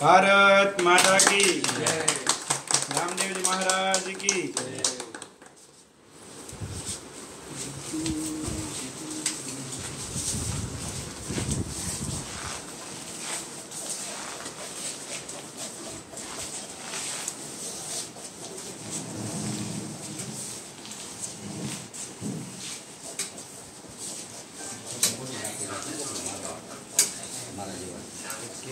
भारत माता की रामदेव जी महाराज की It's